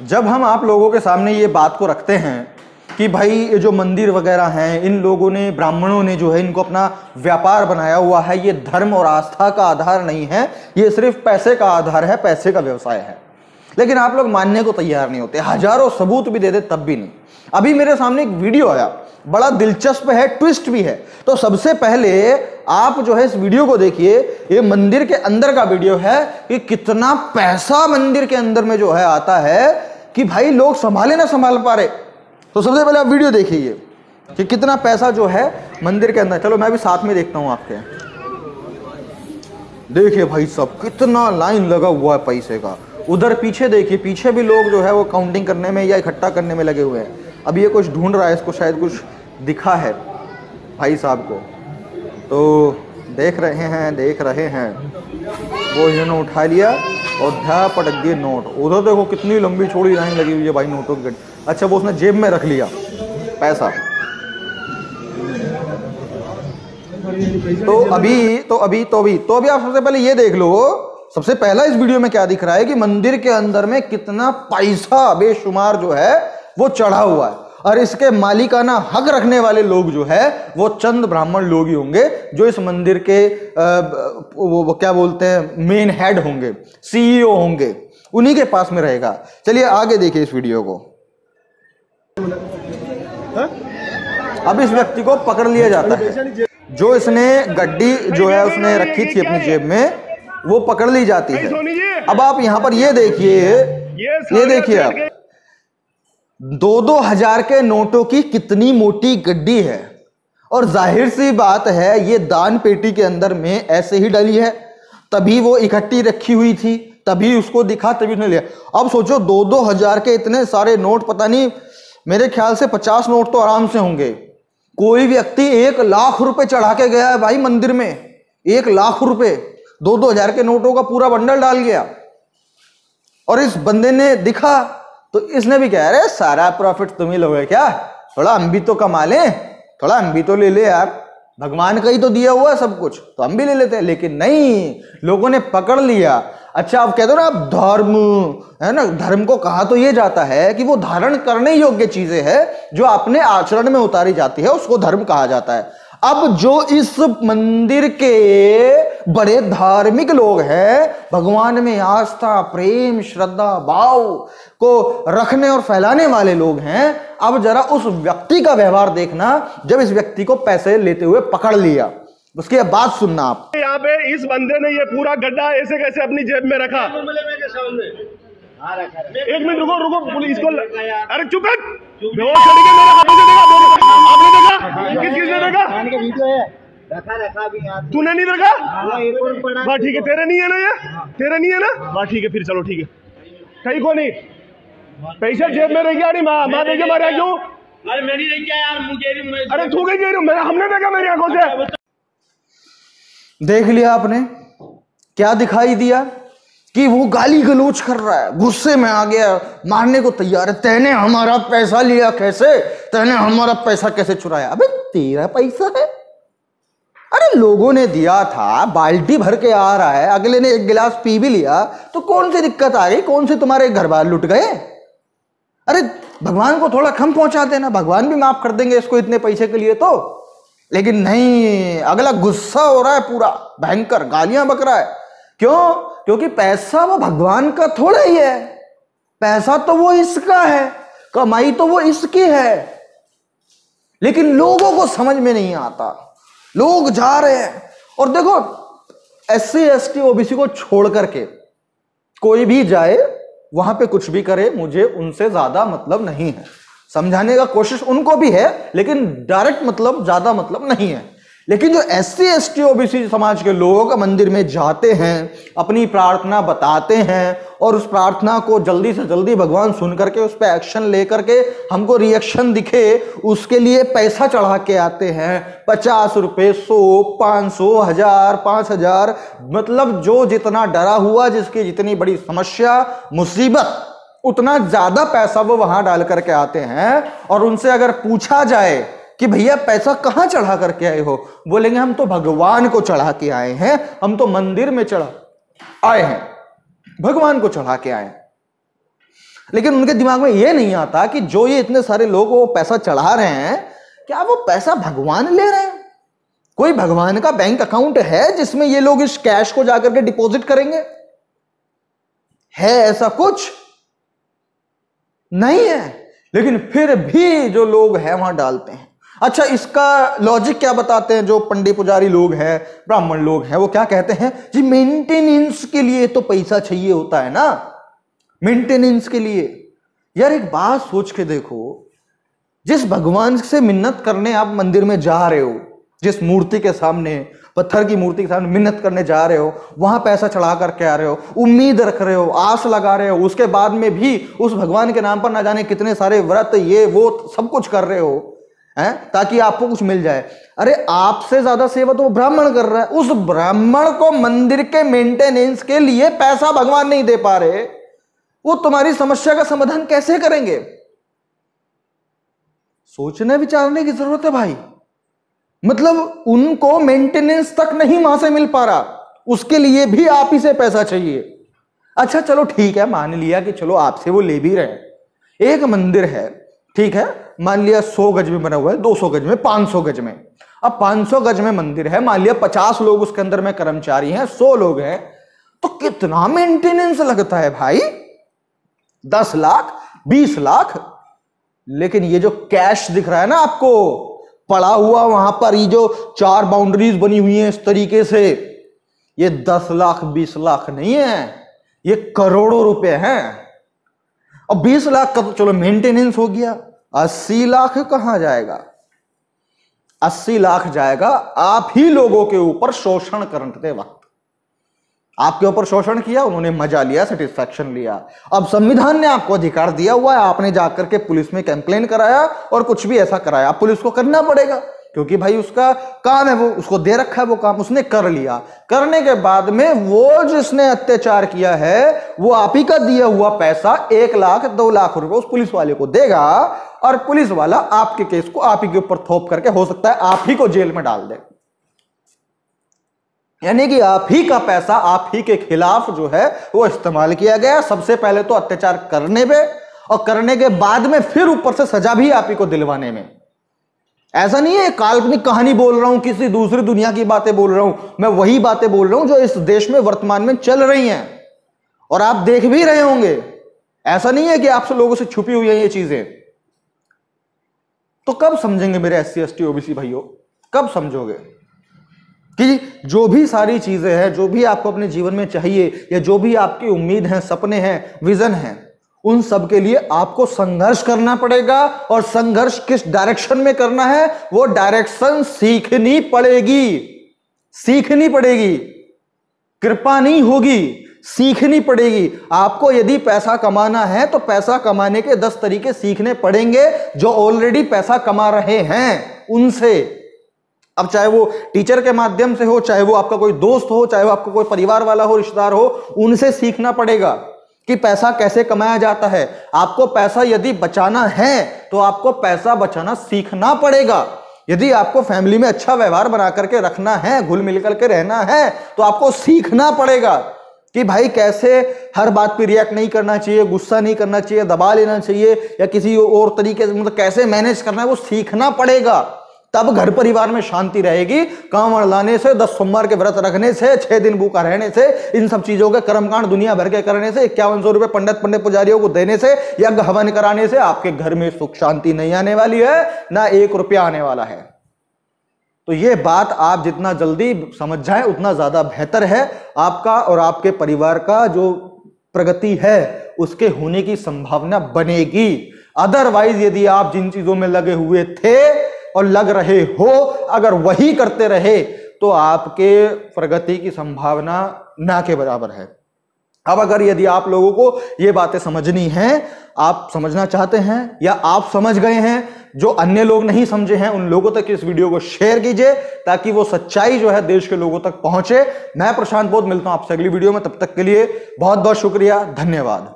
जब हम आप लोगों के सामने ये बात को रखते हैं कि भाई ये जो मंदिर वगैरह हैं, इन लोगों ने, ब्राह्मणों ने जो है इनको अपना व्यापार बनाया हुआ है, ये धर्म और आस्था का आधार नहीं है, ये सिर्फ़ पैसे का आधार है, पैसे का व्यवसाय है। लेकिन आप लोग मानने को तैयार नहीं होते, हज़ारों सबूत भी दे दे, तब भी नहीं। अभी मेरे सामने एक वीडियो आया, बड़ा दिलचस्प है, ट्विस्ट भी है। तो सबसे पहले आप जो है इस वीडियो को देखिए, ये मंदिर के अंदर का वीडियो है कि कितना पैसा मंदिर के अंदर में जो है आता है कि भाई लोग संभाले ना संभाल पा रहे। तो सबसे पहले आप वीडियो देखिए कि कितना पैसा जो है मंदिर के अंदर। चलो मैं भी साथ में देखता हूँ आपके। देखिए भाई सब कितना लाइन लगा हुआ है पैसे का। उधर पीछे देखिए, पीछे भी लोग जो है वो काउंटिंग करने में या इकट्ठा करने में लगे हुए हैं। अब ये कुछ ढूंढ रहा है, इसको शायद कुछ दिखा है भाई साहब को। तो देख रहे हैं, देख रहे हैं। वो इन्होंने उठा लिया और ध्या पटक दिए नोट। उधर देखो कितनी लंबी छोड़ी लाइन लगी हुई है भाई नोटों की अच्छा वो उसने जेब में रख लिया, पैसा। तो अभी तो अभी तो अभी तो अभी आप सबसे पहले ये देख लो, सबसे पहला इस वीडियो में क्या दिख रहा है कि मंदिर के अंदर में कितना पैसा बेशुमार जो है, वो चढ़ा हुआ है। और इसके मालिकाना हक रखने वाले लोग जो है वो चंद ब्राह्मण लोग ही होंगे जो इस मंदिर के वो, क्या बोलते हैं मेन हेड होंगे सीईओ होंगे उन्हीं के पास में रहेगा। चलिए आगे देखिए इस वीडियो को। अब इस व्यक्ति को पकड़ लिया जाता है। जो इसने गड्डी जो है उसने रखी थी अपनी जेब में वो पकड़ ली जाती है। अब आप यहाँ पर ये देखिए ये देखिए आप। दो दो हज़ार के नोटों की कितनी मोटी गड्डी है? और ज़ाहिर सी बात है, ये दान पेटी के अंदर में ऐसे ही डली है। तभी वो इकट्ठी रखी हुई थी, तभी उसको दिखा, तभी उसने लिया। अब सोचो दो दो हज़ार के इतने सारे नोट, पता नहीं, मेरे ख्याल से पचास नोट तो आराम से होंगे। कोई व्यक्ति एक लाख रुपए चढ़ा के गया है भाई मंदिर में। एक लाख रुपए। दो दो हज़ार के नोटों का पूरा बंडल डाल गया। और इस बंदे ने दिखा तो इसने भी कहा, अरे, सारा प्रॉफिट तुम ही लोगे क्या? थोड़ा हम भी तो कमा लें, थोड़ा हम भी तो ले ले यार। भगवान का ही तो दिया हुआ सब कुछ तो हम भी ले लेते हैं। लेकिन नहीं, लोगों ने पकड़ लिया। अच्छा आप कहते हो ना आप धर्म, है ना, धर्म को कहा तो ये जाता है कि वो धारण करने योग्य चीज़ें है, जो अपने आचरण में उतारी जाती है, उसको धर्म कहा जाता है। अब जो इस मंदिर के बड़े धार्मिक लोग हैं भगवान में आस्था प्रेम श्रद्धा भाव को रखने और फैलाने वाले लोग हैं अब जरा उस व्यक्ति का व्यवहार देखना जब इस व्यक्ति को पैसे लेते हुए पकड़ लिया उसकी बात सुनना आप यहाँ पे इस बंदे ने ये पूरा गड्ढा ऐसे कैसे अपनी जेब में रखा एक मिनट रुको रुको पुलिस को अरे चुप है देखा आपने देखा किस किसने देखा रखा रखा भी तूने नहीं देखा हाँ, बस ठीक है तेरे नहीं है ना ये? तेरे नहीं है ना? बस ठीक है फिर चलो ठीक है। कहीं को नहीं? पैसे जेब में रह गया नहीं माँ माँ देखे मारे क्यों? अरे मैं नहीं देखा यार मुझे अरे तू कहीं कह रही? हूँ हमने देखा मेरी आँखों से। देख लिया आपने? क्या दिखाई दिया? कि वो गाली गलोच कर रहा है। गुस्से में आ गया। मारने को तैयार है। तेने हमारा पैसा लिया कैसे? तेने हमारा पैसा कैसे चुराया? अबे तेरा पैसा है। अरे लोगों ने दिया था, बाल्टी भर के आ रहा है, अगले ने एक गिलास पी भी लिया तो कौन सी दिक्कत आ गई? कौन से तुम्हारे घर बार लुट गए? अरे भगवान को थोड़ा कम पहुँचा देना, भगवान भी माफ़ कर देंगे इसको इतने पैसे के लिए तो। लेकिन नहीं, अगला गुस्सा हो रहा है पूरा, भयंकर, गालियाँ बक रहा है। क्यों? क्योंकि पैसा वो भगवान का थोड़ा ही है। पैसा तो वो इसका है, कमाई तो वो इसकी है। लेकिन लोगों को समझ में नहीं आता। लोग जा रहे हैं। और देखो S C S T OBC को छोड़ करके कोई भी जाए, वहाँ पे कुछ भी करे, मुझे उनसे ज़्यादा मतलब नहीं है। समझाने का कोशिश उनको भी है, लेकिन डायरेक्ट मतलब ज़्यादा मतलब नहीं है। लेकिन जो S C S T OBC समाज के लोग मंदिर में जाते हैं, अपनी प्रार्थना बताते हैं और उस प्रार्थना को जल्दी से जल्दी भगवान सुन करके, उस पर एक्शन लेकर के हमको रिएक्शन दिखे, उसके लिए पैसा चढ़ा के आते हैं। पचास रुपये, सौ, पाँच सौ, हज़ार, पाँच हज़ार मतलब जो जितना डरा हुआ, जिसकी जितनी बड़ी समस्या, मुसीबत, उतना ज़्यादा पैसा वो वहाँ डाल करके आते हैं। और उनसे अगर पूछा जाए कि भैया पैसा कहाँ चढ़ा करके आए हो? बोलेंगे, हम तो भगवान को चढ़ा के आए हैं, हम तो मंदिर में चढ़ा, आए हैं, भगवान को चढ़ा के आए लेकिन उनके दिमाग में यह नहीं आता कि जो ये इतने सारे लोग वो पैसा चढ़ा रहे हैं, क्या वो पैसा भगवान ले रहे हैं? कोई भगवान का बैंक अकाउंट है जिसमें ये लोग इस कैश को जाकर के डिपॉजिट करेंगे? है ऐसा कुछ? नहीं है। लेकिन फिर भी जो लोग हैं, वहाँ डालते हैं। अच्छा इसका लॉजिक क्या बताते हैं? जो पंडित पुजारी लोग हैं, ब्राह्मण लोग हैं, वो क्या कहते हैं? जी मेंटेनेंस के लिए तो पैसा चाहिए होता है ना? मेंटेनेंस के लिए। यार, एक बात सोच के देखो। जिस भगवान से मिन्नत करने आप मंदिर में जा रहे हो, जिस मूर्ति के सामने, पत्थर की मूर्ति के सामने मिन्नत करने जा रहे हो, वहाँ पैसा चढ़ा करके आ रहे हो? उम्मीद रख रहे हो, आस लगा रहे हो, उसके बाद में भी उस भगवान के नाम पर ना जाने कितने सारे व्रत, ये, वो, सब कुछ कर रहे हो। हैं? ताकि आपको कुछ मिल जाए। अरे, आपसे ज़्यादा सेवा तो ब्राह्मण कर रहा है। उस ब्राह्मण को मंदिर के मेंटेनेंस के लिए पैसा भगवान नहीं दे पा रहे। वो तुम्हारी समस्या का समाधान कैसे करेंगे? सोचने, विचारने की ज़रूरत है भाई। मतलब उनको मेंटेनेंस तक नहीं वहाँ से मिल पा रहा। उसके लिए भी आप ही से पैसा चाहिए। अच्छा चलो ठीक है, मान लिया कि चलो आपसे वो ले भी रहे एक मंदिर है, ठीक है? मान लिया सौ गज में बना हुआ है, दो सौ गज में, पाँच सौ गज में। अब पाँच सौ गज में मंदिर है, मान लिया पचास लोग उसके अंदर में कर्मचारी हैं, सौ लोग हैं तो कितना मेंटेनेंस लगता है भाई? दस लाख, बीस लाख। लेकिन ये जो कैश दिख रहा है ना आपको, पड़ा हुआ वहाँ पर ये जो चार बाउंड्रीज बनी हुई है इस तरीके से, ये दस लाख, बीस लाख नहीं है, ये करोड़ों रुपए हैं। और बीस लाख का तो चलो मेंटेनेंस हो गया। अस्सी लाख कहाँ जाएगा? अस्सी लाख जाएगा आप ही लोगों के ऊपर शोषण करते वक्त। आपके ऊपर शोषण किया, उन्होंने मज़ा लिया सेटिस्फेक्शन लिया। अब संविधान ने आपको अधिकार दिया हुआ है, आपने जाकर के पुलिस में कंप्लेन कराया और कुछ भी ऐसा कराया। पुलिस को करना पड़ेगा। क्योंकि भाई उसका काम है, वो उसको दे रखा है वो काम, उसने कर लिया। करने के बाद में वो जिसने अत्याचार किया है, वो आप ही का दिया हुआ पैसा, एक लाख, दो लाख रुपए उस पुलिस वाले को देगा और पुलिस वाला आपके केस को आप ही के ऊपर थोप करके, हो सकता है आप ही को जेल में डाल दे। यानी कि आप ही का पैसा, आप ही के खिलाफ जो है वो इस्तेमाल किया गया। सबसे पहले तो अत्याचार करने में और करने के बाद में फिर ऊपर से सजा भी आप ही को दिलवाने में। ऐसा नहीं है काल्पनिक कहानी बोल रहा हूँ, किसी दूसरी दुनिया की बातें बोल रहा हूँ, मैं वही बातें बोल रहा हूँ जो इस देश में वर्तमान में चल रही हैं। और आप देख भी रहे होंगे, ऐसा नहीं है कि आपसे लोगों से छुपी हुई है ये चीज़ें। तो कब समझेंगे मेरे S C, S T OBC भाइयों? कब समझोगे? कि जो भी सारी चीज़ें हैं, जो भी आपको अपने जीवन में चाहिए, या जो भी आपकी उम्मीद है, सपने हैं, विजन है उन सब के लिए आपको संघर्ष करना पड़ेगा और संघर्ष किस डायरेक्शन में करना है? वो डायरेक्शन सीखनी पड़ेगी। सीखनी पड़ेगी। कृपा नहीं होगी। सीखनी पड़ेगी। आपको यदि पैसा कमाना है तो पैसा कमाने के दस तरीके सीखने पड़ेंगे जो ऑलरेडी पैसा कमा रहे हैं उनसे। अब चाहे वो टीचर के माध्यम से हो, चाहे वो आपका कोई दोस्त हो, चाहे वो आपका कोई परिवार वाला हो, रिश्तेदार हो, उनसे सीखना पड़ेगा। कि पैसा कैसे कमाया जाता है? आपको पैसा यदि बचाना है तो आपको पैसा बचाना सीखना पड़ेगा। यदि आपको फैमिली में अच्छा व्यवहार बना करके रखना है, घुल मिल करके रहना है तो आपको सीखना पड़ेगा कि भाई कैसे हर बात पे रिएक्ट नहीं करना चाहिए, गुस्सा नहीं करना चाहिए, दबा लेना चाहिए, या किसी और तरीके से मतलब कैसे मैनेज करना है, वो सीखना पड़ेगा। तब घर परिवार में शांति रहेगी। कांवड़ लाने से, दस सोमवार के व्रत रखने से, छह दिन भूखा रहने से, इन सब चीज़ों के कर्मकांड दुनिया भर के करने से, इक्यावन सौ रुपए पंडित पंडित पुजारियों को देने से, यज्ञ हवन कराने से आपके घर में सुख शांति नहीं आने वाली है, ना एक रुपया आने वाला है। तो ये बात आप जितना जल्दी समझ जाए, उतना ज़्यादा बेहतर है। आपका और आपके परिवार का जो प्रगति है, उसके होने की संभावना बनेगी। अदरवाइज़ यदि आप जिन चीज़ों में लगे हुए थे और लग रहे हो, अगर वही करते रहे तो आपके प्रगति की संभावना ना के बराबर है। अब अगर यदि आप लोगों को ये बातें समझनी हैं, आप समझना चाहते हैं, या आप समझ गए हैं, जो अन्य लोग नहीं समझे हैं, उन लोगों तक इस वीडियो को शेयर कीजिए, ताकि वो सच्चाई जो है देश के लोगों तक पहुँचे। मैं प्रशांत बोध मिलता हूँ आपसे अगली वीडियो में, तब तक के लिए बहुत बहुत शुक्रिया, धन्यवाद।